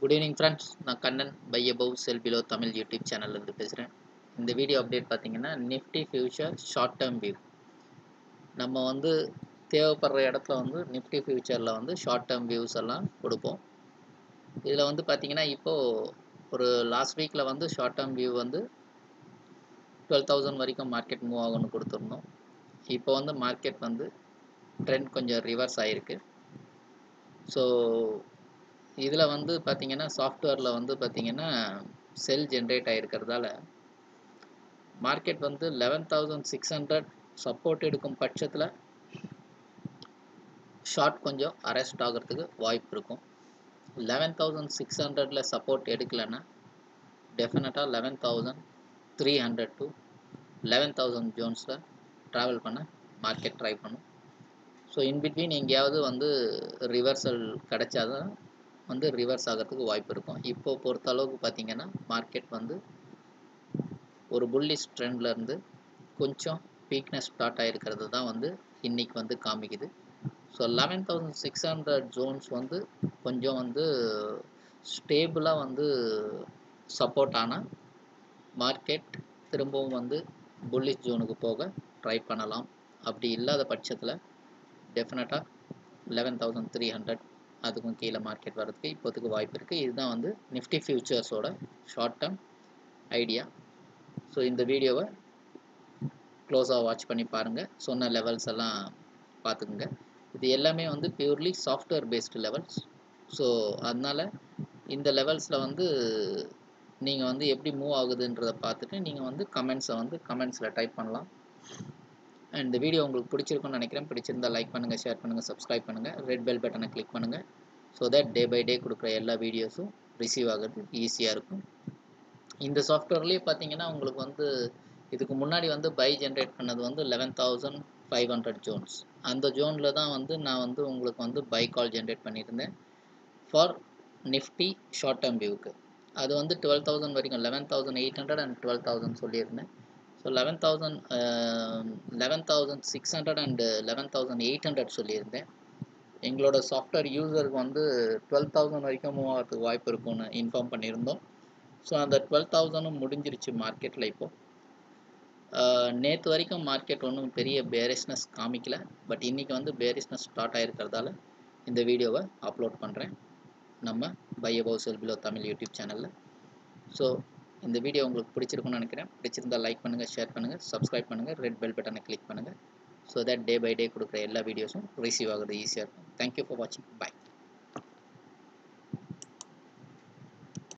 Good evening friends நான் Kannan buy above sell below Tamil YouTube சேனல்லேருந்து பேசுகிறேன் இந்த video update பார்த்தீங்கன்னா Nifty future short term view நம்ம வந்து தேவைப்படுற இடத்துல வந்து நிஃப்டி ஃபியூச்சரில் வந்து ஷார்ட் டேர்ம் வியூஸ் எல்லாம் கொடுப்போம். இதில் வந்து பார்த்தீங்கன்னா இப்போது ஒரு லாஸ்ட் வீக்கில் வந்து ஷார்ட் டேர்ம் வியூ வந்து டுவெல் தௌசண்ட் வரைக்கும் மார்க்கெட் மூவ் ஆகும்னு கொடுத்துருந்தோம். இப்போ வந்து மார்க்கெட் வந்து ட்ரெண்ட் கொஞ்சம் ரிவர்ஸ் ஆகிருக்கு ஸோ இதில் வந்து பார்த்தீங்கன்னா சாஃப்ட்வேரில் வந்து பார்த்தீங்கன்னா செல் ஜென்ரேட் ஆகிருக்கிறதால மார்க்கெட் வந்து eleven thousand six hundred support எடுக்கும் பட்சத்தில் ஷார்ட் கொஞ்சம் அரெஸ்ட் ஆகிறதுக்கு வாய்ப்பு இருக்கும். லெவன் தௌசண்ட் சிக்ஸ் ஹண்ட்ரடில் சப்போர்ட் எடுக்கலைன்னா டெஃபினட்டாக eleven thousand three hundred to eleven thousand ஜோன்ஸில் travel பண்ண மார்க்கெட் ட்ரை பண்ணும். ஸோ இன்பிட்வீன் எங்கேயாவது வந்து ரிவர்சல் கிடைச்சாதான் வந்து ரிவர்ஸ் ஆகிறதுக்கு வாய்ப்பு இருக்கும். இப்போ பொறுத்த அளவுக்கு பார்த்தீங்கன்னா மார்க்கெட் வந்து ஒரு புல்லிஷ் ட்ரெண்ட்லேருந்து கொஞ்சம் வீக்னஸ் ஸ்டார்ட் ஆகிருக்கிறது தான் வந்து இன்றைக்கி வந்து காமிக்குது. So eleven thousand six hundred zones வந்து கொஞ்சம் வந்து ஸ்டேபிளாக வந்து சப்போர்ட் ஆனால் மார்க்கெட் திரும்பவும் வந்து புல்லிஷ் ஜோனுக்கு போக ட்ரை பண்ணலாம். அப்படி இல்லாத பட்சத்தில் டெஃபினட்டாக லெவன் தௌசண்ட் த்ரீ ஹண்ட்ரட் அதுக்கும் கீழே மார்க்கெட் வரதுக்கு இப்போதைக்கு வாய்ப்பு இருக்குது இதுதான் வந்து நிஃப்டி ஃபியூச்சர்ஸோட ஷார்ட் டேர்ம் ஐடியா ஸோ இந்த வீடியோவை க்ளோஸாக வாட்ச் பண்ணி பாருங்கள் சொன்ன லெவல்ஸ் எல்லாம் பார்த்துக்குங்க. இது எல்லாமே வந்து purely software based levels so அதனால் இந்த லெவல்ஸில் வந்து நீங்கள் வந்து எப்படி மூவ் ஆகுதுன்றதை பார்த்துட்டு நீங்கள் வந்து கமெண்ட்ஸை வந்து கமெண்ட்ஸில் டைப் பண்ணலாம். இந்த வீடியோ உங்களுக்கு பிடிச்சிருக்குன்னு நினைக்கிறேன். பிடிச்சிருந்தால் லைக் பண்ணுங்கள் ஷேர் பண்ணுங்கள் சப்ஸ்கிரைப் பண்ணுங்கள் ரெட் பெல் பட்டனை கிளிக் பண்ணுங்கள் so that day by day கொடுக்குற எல்லா வீடியோஸும் ரிசீவ் ஆகிறது ஈஸியாக இருக்கும். இந்த சாஃப்ட்வேர்லேயே பார்த்தீங்கன்னா உங்களுக்கு வந்து இதுக்கு முன்னாடி வந்து பை ஜென்ரேட் பண்ணது வந்து eleven thousand five hundred zones அந்த ஜோனில் தான் வந்து நான் வந்து உங்களுக்கு வந்து பை கால் ஜென்ரேட் பண்ணியிருந்தேன். ஃபார் நிஃப்டி ஷார்ட் டேர்ம் வியூக்கு அது வந்து டுவெல் தௌசண்ட் வரைக்கும் eleven thousand eight hundred and twelve thousand சொல்லியிருந்தேன். So eleven thousand eleven thousand six hundred and eleven thousand eight hundred சொல்லியிருந்தேன். எங்களோட சாஃப்ட்வேர் யூசருக்கு வந்து டுவெல் தௌசண்ட் வரைக்கும் மூவ் ஆகிறதுக்கு வாய்ப்பு இருக்கும்னு இன்ஃபார்ம் பண்ணியிருந்தோம். ஸோ அந்த டுவெல் தௌசண்டும் முடிஞ்சிருச்சு மார்க்கெட்டில் இப்போது நேற்று வரைக்கும் மார்க்கெட் ஒன்றும் பெரிய பேரிஷ்னஸ் காமிக்கல. பட் இன்றைக்கி வந்து பேரிஷ்னஸ் ஸ்டார்ட் ஆகிருக்கிறதால இந்த வீடியோவை அப்லோட் பண்ணுறேன் நம்ம buy above sell below Tamil YouTube சேனலில் ஸோ இந்த வீடியோ உங்களுக்கு பிடிச்சிருக்கும்னு நினைக்கிறேன். பிடிச்சிருந்தால் லைக் பண்ணுங்கள் ஷேர் பண்ணுங்கள் சப்ஸ்கிரைப் பண்ணுங்கள் ரெட் பெல் பட்டனை கிளிக் பண்ணுங்கள் so that day by day கொடுக்குற எல்லா வீடியோஸும் ரிசீவ் ஆகுது ஈஸியாக இருக்கும். தேங்க்யூ ஃபார் வாட்சிங் பை